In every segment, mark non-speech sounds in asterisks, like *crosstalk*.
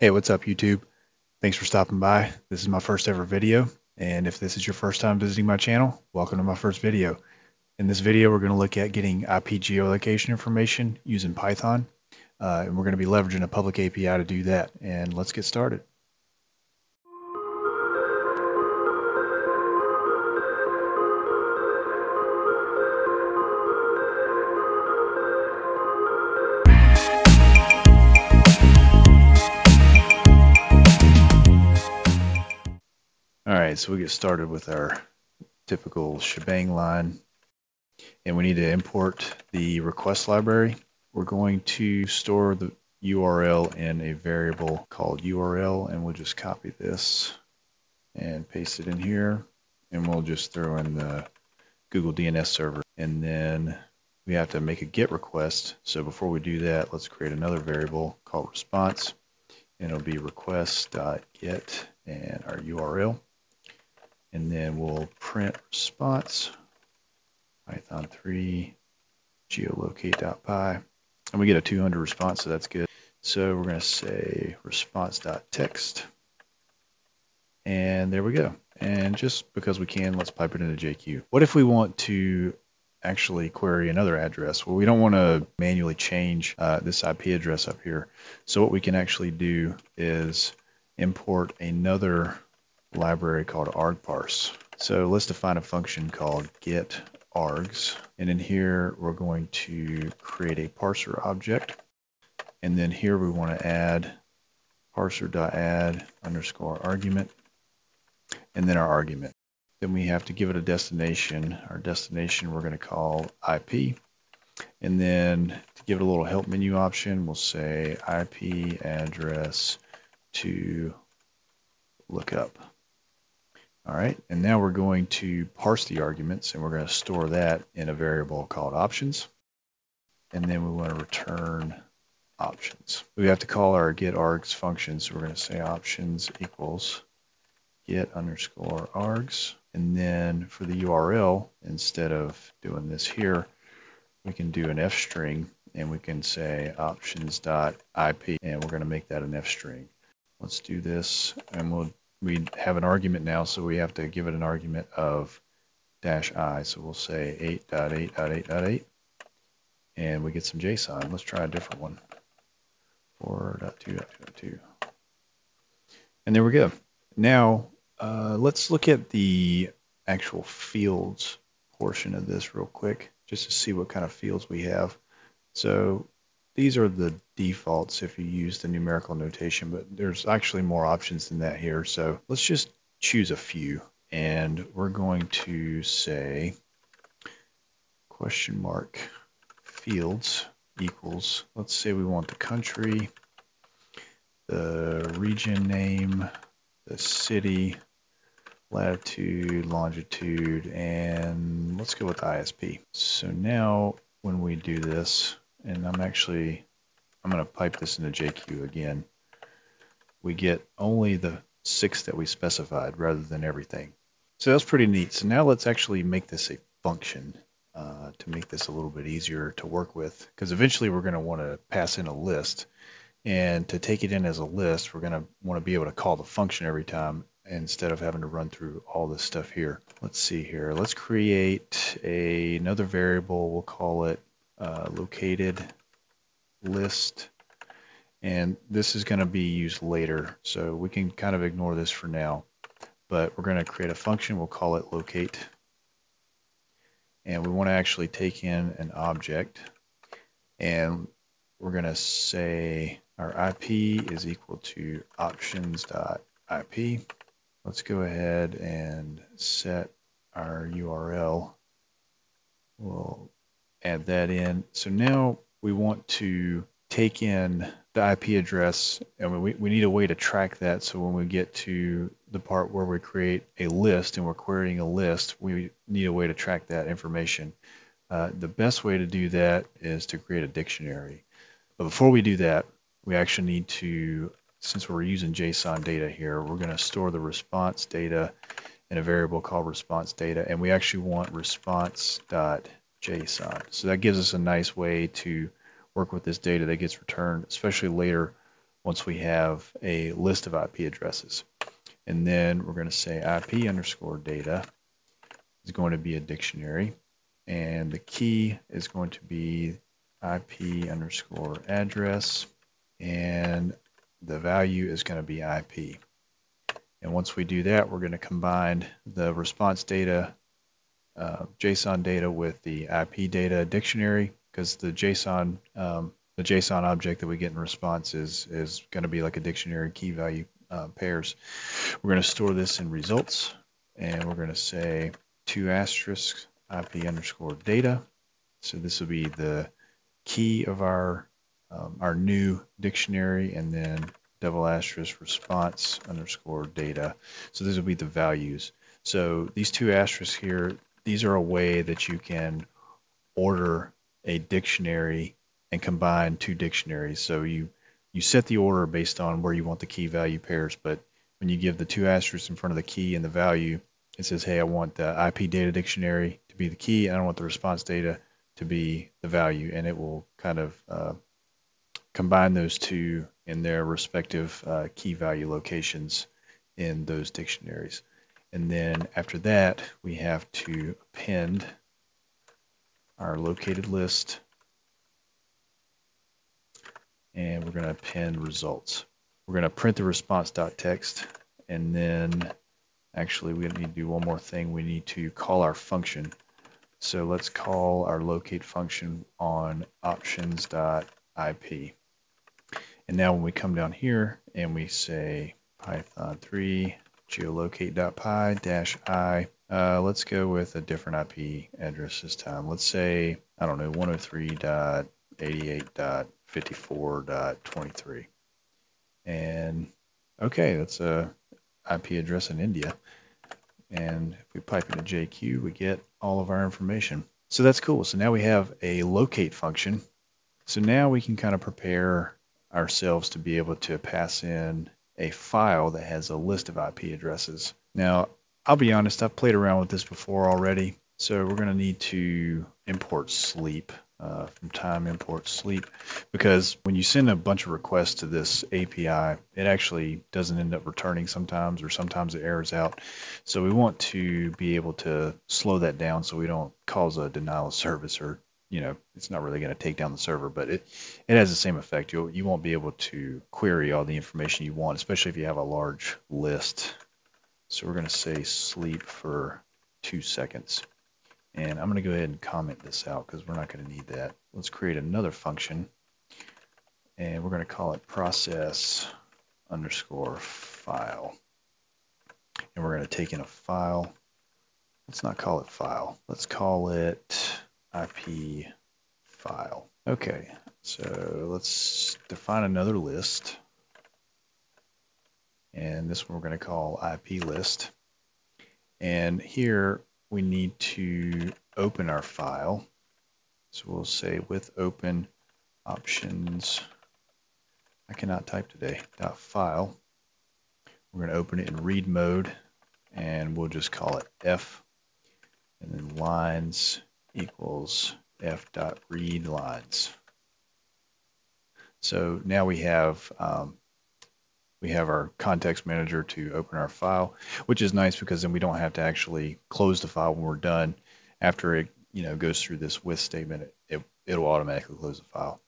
Hey, what's up YouTube? Thanks for stopping by. This is my first ever video. And if this is your first time visiting my channel, welcome to my first video. In this video, we're going to look at getting IP geolocation information using Python. Uh, and we're going to be leveraging a public API to do that. And let's get started. Right, so we get started with our typical shebang line. And we need to import the request library. We're going to store the URL in a variable called URL, and we'll just copy this and paste it in here. And we'll just throw in the Google DNS server. And then we have to make a GET request. So before we do that, let's create another variable called response. And it'll be request.get and our URL and then we'll print response python 3 geolocate.py and we get a 200 response so that's good. So we're going to say response.text and there we go. And just because we can let's pipe it into JQ what if we want to actually query another address? Well we don't want to manually change uh, this IP address up here. So what we can actually do is import another library called argparse. So let's define a function called get args. And in here, we're going to create a parser object. And then here we want to add parser.add underscore argument, and then our argument. Then we have to give it a destination. Our destination we're going to call IP. And then to give it a little help menu option, we'll say IP address to look up. All right, and now we're going to parse the arguments and we're going to store that in a variable called options. And then we want to return options. We have to call our get args function. So we're going to say options equals get underscore args. And then for the URL, instead of doing this here, we can do an f string and we can say options.ip and we're going to make that an f string. Let's do this and we'll we have an argument now, so we have to give it an argument of dash i. So we'll say 8.8.8.8, and we get some JSON. Let's try a different one. 4.2.2.2. And there we go. Now, uh, let's look at the actual fields portion of this real quick, just to see what kind of fields we have. So these are the defaults if you use the numerical notation, but there's actually more options than that here. So let's just choose a few and we're going to say question mark fields equals, let's say we want the country, the region name, the city, latitude, longitude, and let's go with ISP. So now when we do this, and I'm actually, I'm going to pipe this into JQ again. We get only the six that we specified rather than everything. So that's pretty neat. So now let's actually make this a function uh, to make this a little bit easier to work with because eventually we're going to want to pass in a list. And to take it in as a list, we're going to want to be able to call the function every time instead of having to run through all this stuff here. Let's see here. Let's create a, another variable. We'll call it uh, located list. And this is going to be used later so we can kind of ignore this for now. But we're going to create a function we'll call it locate. And we want to actually take in an object. And we're going to say our IP is equal to options.ip let's go ahead and set our URL we'll add that in. So now we want to take in the IP address and we, we need a way to track that so when we get to the part where we create a list and we're querying a list, we need a way to track that information. Uh, the best way to do that is to create a dictionary. But before we do that, we actually need to, since we're using JSON data here, we're going to store the response data in a variable called response data, and we actually want response dot JSON. So that gives us a nice way to work with this data that gets returned, especially later once we have a list of IP addresses. And then we're going to say IP underscore data is going to be a dictionary. And the key is going to be IP underscore address. And the value is going to be IP. And once we do that, we're going to combine the response data, uh, JSON data with the IP data dictionary because the JSON um, the JSON object that we get in response is, is going to be like a dictionary key value uh, pairs. We're going to store this in results and we're going to say two asterisks IP underscore data. So this will be the key of our um, our new dictionary and then double asterisk response underscore data. So these will be the values. So these two asterisks here, these are a way that you can order a dictionary and combine two dictionaries. So you you set the order based on where you want the key value pairs, but when you give the two asterisks in front of the key and the value, it says, hey, I want the IP data dictionary to be the key, and I want the response data to be the value, and it will kind of uh, combine those two in their respective uh, key value locations in those dictionaries. And then after that, we have to append our located list and we're going to append results. We're going to print the response.text and then actually we need to do one more thing. We need to call our function. So let's call our locate function on options.ip. And now when we come down here and we say python 3 geolocate.py dash i, uh, let's go with a different IP address this time. Let's say, I don't know, 103.88.54.23. And okay, that's a IP address in India. And if we pipe into JQ, we get all of our information. So that's cool. So now we have a locate function. So now we can kind of prepare ourselves to be able to pass in a file that has a list of IP addresses. Now, I'll be honest, I've played around with this before already. So we're going to need to import sleep uh, from time import sleep because when you send a bunch of requests to this API, it actually doesn't end up returning sometimes or sometimes it errors out. So we want to be able to slow that down so we don't cause a denial of service or you know, it's not really going to take down the server, but it, it has the same effect. You'll, you won't be able to query all the information you want, especially if you have a large list. So we're going to say sleep for two seconds. And I'm going to go ahead and comment this out because we're not going to need that. Let's create another function. And we're going to call it process underscore file. And we're going to take in a file. Let's not call it file. Let's call it IP file. Okay, so let's define another list. And this one we're going to call IP list. And here we need to open our file. So we'll say with open options. I cannot type today. Dot file. We're going to open it in read mode and we'll just call it F and then lines equals f dot read lines. So now we have um, we have our context manager to open our file, which is nice because then we don't have to actually close the file when we're done. After it you know goes through this with statement, it, it will automatically close the file.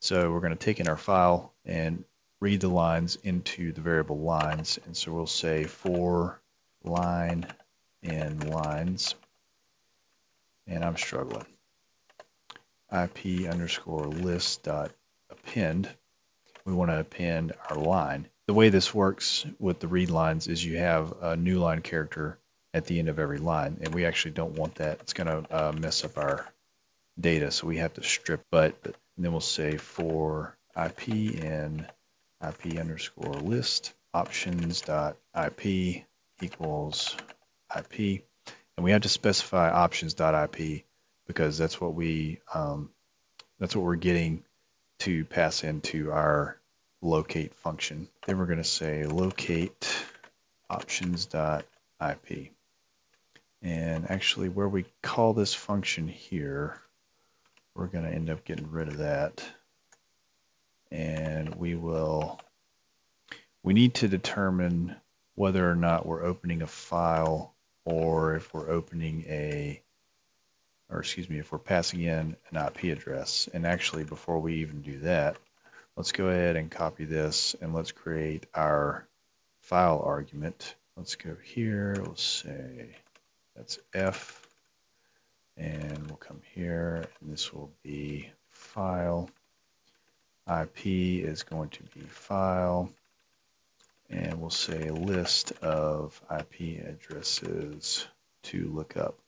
So we're going to take in our file and read the lines into the variable lines, and so we'll say for line in lines and I'm struggling. IP underscore list dot append. We want to append our line. The way this works with the read lines is you have a new line character at the end of every line, and we actually don't want that. It's going to uh, mess up our data, so we have to strip but, then we'll say for IP in IP underscore list options dot IP equals IP and we have to specify options.ip because that's what we um, that's what we're getting to pass into our locate function. Then we're going to say locate options.ip. And actually where we call this function here, we're going to end up getting rid of that. And we will we need to determine whether or not we're opening a file or if we're opening a, or excuse me, if we're passing in an IP address. And actually, before we even do that, let's go ahead and copy this and let's create our file argument. Let's go here, we'll say that's F, and we'll come here, and this will be file. IP is going to be file, and we'll say list of IP addresses to look up.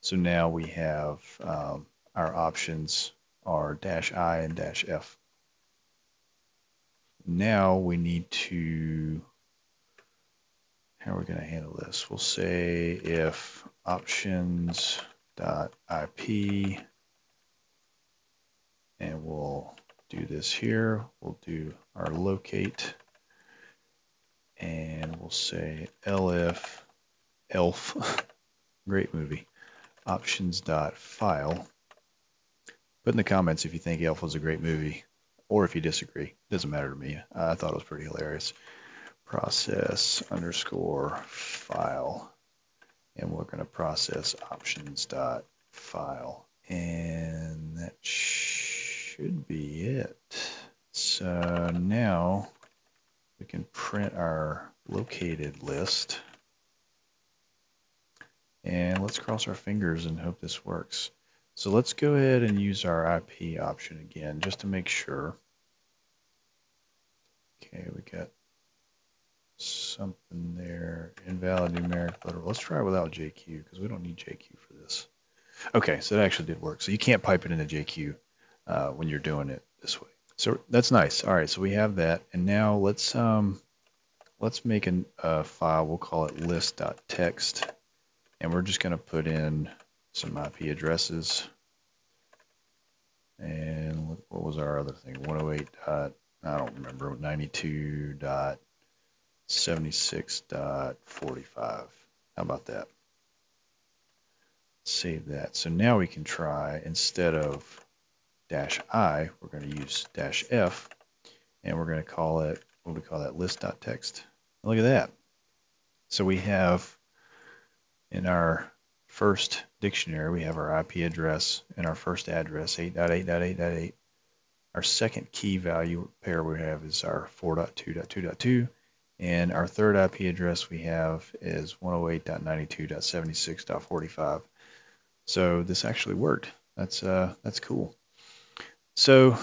So now we have um, our options are dash I and dash F. Now we need to, how are we going to handle this? We'll say if options dot IP and we'll do this here. We'll do our locate and we'll say elif elf *laughs* great movie. Options dot file. Put in the comments if you think elf was a great movie or if you disagree. Doesn't matter to me. I thought it was pretty hilarious. Process underscore file. And we're going to process options dot file. And that should be it. So now we can print our located list. And let's cross our fingers and hope this works. So let's go ahead and use our IP option again just to make sure. Okay, we got something there. Invalid numeric literal. Let's try without JQ because we don't need JQ for this. Okay, so that actually did work. So you can't pipe it into JQ uh, when you're doing it this way. So that's nice. All right, so we have that, and now let's um, let's make a uh, file. We'll call it list.txt, and we're just going to put in some IP addresses. And what was our other thing? 108. Dot, I don't remember. 92.76.45. How about that? Save that. So now we can try instead of dash i, we're going to use dash f, and we're going to call it, what do we call that, list.txt. Look at that. So we have in our first dictionary, we have our IP address and our first address, 8.8.8.8. Our second key value pair we have is our 4.2.2.2. And our third IP address we have is 108.92.76.45. So this actually worked. That's uh, that's cool. So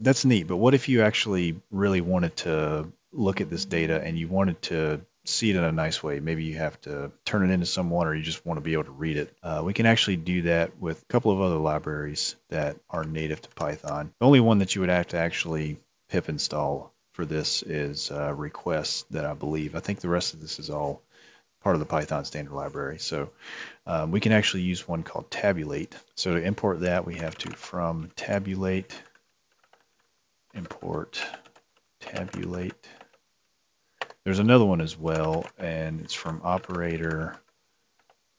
that's neat, but what if you actually really wanted to look at this data and you wanted to see it in a nice way? Maybe you have to turn it into someone or you just want to be able to read it. Uh, we can actually do that with a couple of other libraries that are native to Python. The only one that you would have to actually pip install for this is uh, request that I believe. I think the rest of this is all part of the Python standard library. So um, we can actually use one called tabulate. So to import that, we have to from tabulate, import tabulate. There's another one as well, and it's from operator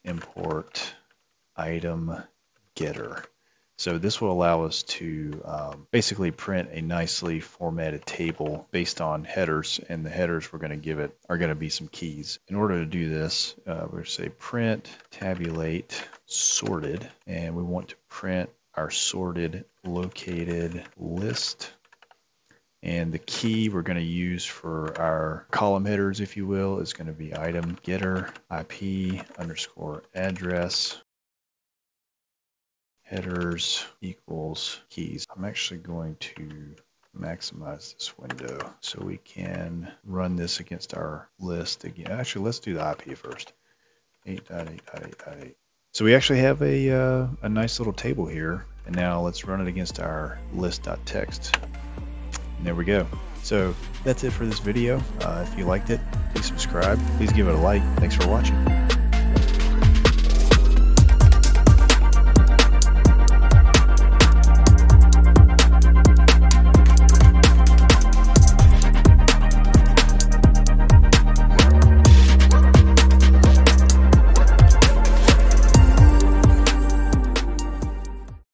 import item getter. So this will allow us to um, basically print a nicely formatted table based on headers, and the headers we're going to give it are going to be some keys. In order to do this, uh, we're going to say print tabulate sorted, and we want to print our sorted located list. And the key we're going to use for our column headers, if you will, is going to be item getter IP underscore address headers equals keys. I'm actually going to maximize this window so we can run this against our list again. Actually, let's do the IP first. 8.8.8.8. So we actually have a, uh, a nice little table here. And now let's run it against our list.txt. And there we go. So that's it for this video. Uh, if you liked it, please subscribe. Please give it a like. Thanks for watching.